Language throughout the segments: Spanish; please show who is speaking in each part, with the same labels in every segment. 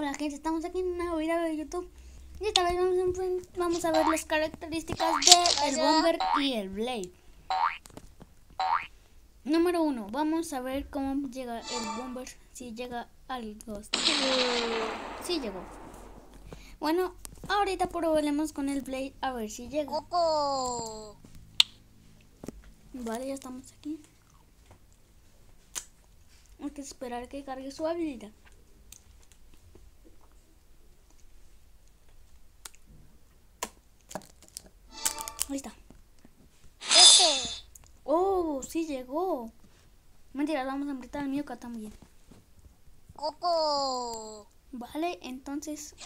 Speaker 1: Hola gente, estamos aquí en un nuevo video de YouTube y esta vez vamos a, ver las características del Bomber y el Blade. Número 1, vamos a ver cómo llega el Bomber si llega al Ghost. Sí llegó. Bueno, ahorita probaremos con el Blade a ver si llega. Vale, ya estamos aquí. Hay que esperar que cargue su habilidad. Ahí está. Oh, sí llegó. Mentira, vamos a apretar el mío también.
Speaker 2: Coco.
Speaker 1: Vale, entonces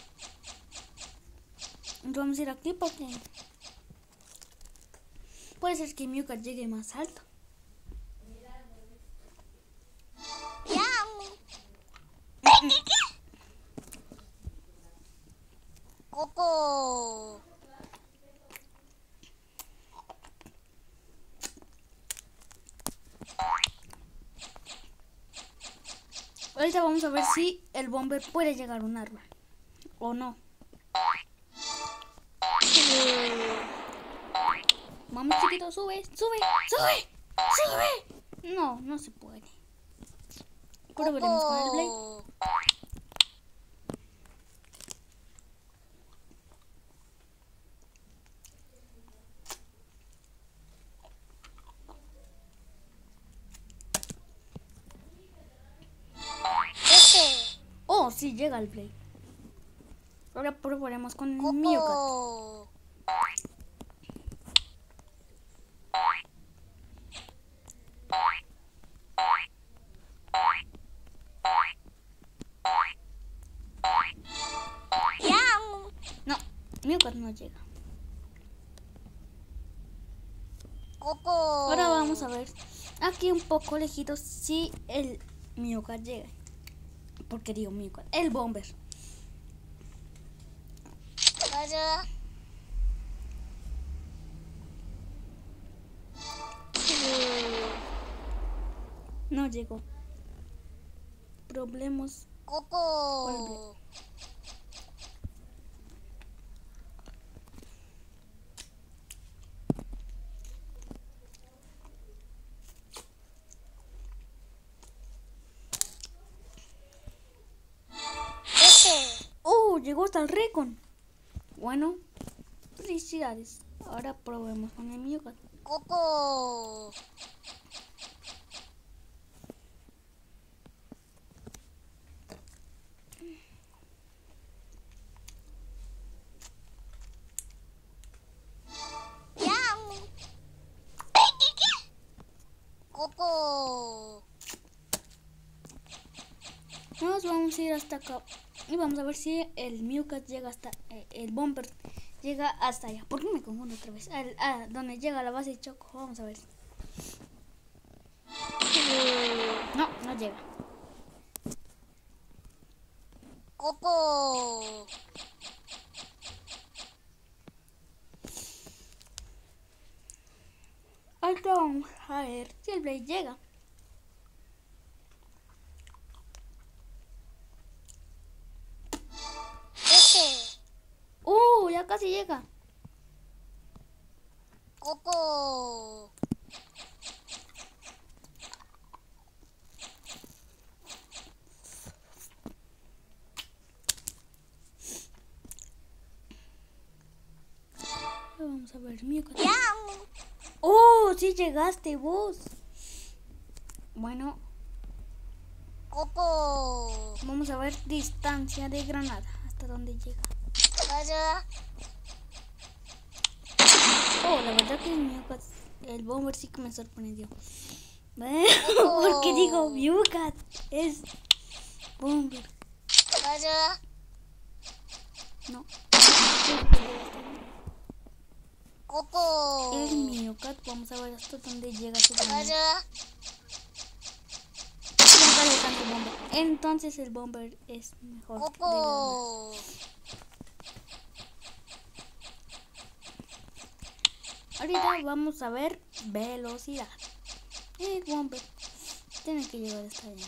Speaker 1: vamos a ir aquí porque puede ser que Miuka llegue más alto. Ahorita vamos a ver si el bomber puede llegar a un árbol o no. Vamos chiquito, sube, sube, sube, sube. No, no se puede. Pero veremos con el Blade. Oh, sí, llega el Blade. Ahora probaremos con.
Speaker 2: Coco. Yam.
Speaker 1: No, Mewcat no llega. Ahora vamos a ver aquí un poco lejitos si el Mewcat llega. Porque digo Mewcat, el Bomber.
Speaker 2: Vaya.
Speaker 1: No llegó. Problemas.
Speaker 2: Coco. Ese.
Speaker 1: Oh, llegó hasta el Recon. Bueno, felicidades. Ahora probemos con el.
Speaker 2: Yam. Coco.
Speaker 1: Nos vamos a ir hasta acá y vamos a ver si el Mewcat llega hasta eh, el Bomber llega hasta allá. ¿Por qué me confundo otra vez? Al- a donde llega la base de Choco. Vamos a ver. No, no llega.
Speaker 2: Coco.
Speaker 1: Ahorita vamos a ver si el Blade llega. Casi llega.
Speaker 2: Coco.
Speaker 1: Vamos a ver.
Speaker 2: Yam.
Speaker 1: ¡Oh! Sí llegaste vos. Bueno,
Speaker 2: Coco.
Speaker 1: vamos a ver distancia de granada. Hasta dónde llega. Oh, la verdad que el Mewcat, el Bomber sí que me sorprendió. Porque digo, Mewcat es Bomber.
Speaker 2: Vaya.
Speaker 1: No.
Speaker 2: Coco.
Speaker 1: El Mewcat, vamos a ver hasta dónde llega su Bomber. Entonces el Bomber es mejor.
Speaker 2: Coco.
Speaker 1: Ahorita vamos a ver velocidad. Eh, El Wombe tiene que llegar hasta allá.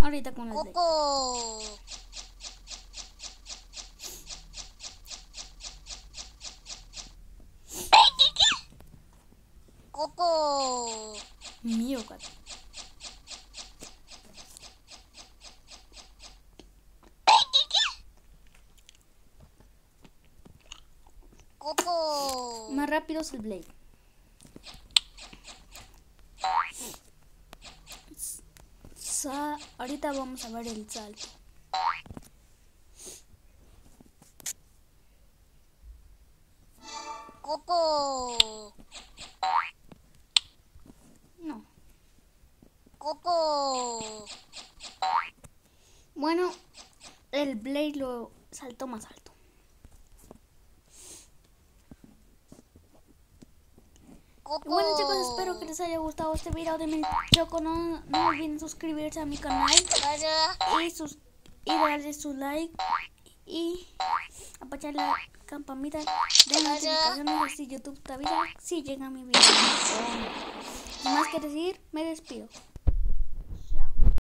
Speaker 1: Ahorita con las de...
Speaker 2: Coco.
Speaker 1: Más rápido es el Blade. Sa- ahorita vamos a ver el salto.
Speaker 2: Coco.
Speaker 1: No.
Speaker 2: Coco.
Speaker 1: Bueno, el Blade lo saltó más alto.
Speaker 2: Coco.
Speaker 1: Bueno chicos, espero que les haya gustado este video de mi choco. No, no olviden suscribirse a mi canal y, sus, y darle su like y apachar la campanita de notificaciones así YouTube te avisa si llega mi video. Sin más que decir, me despido.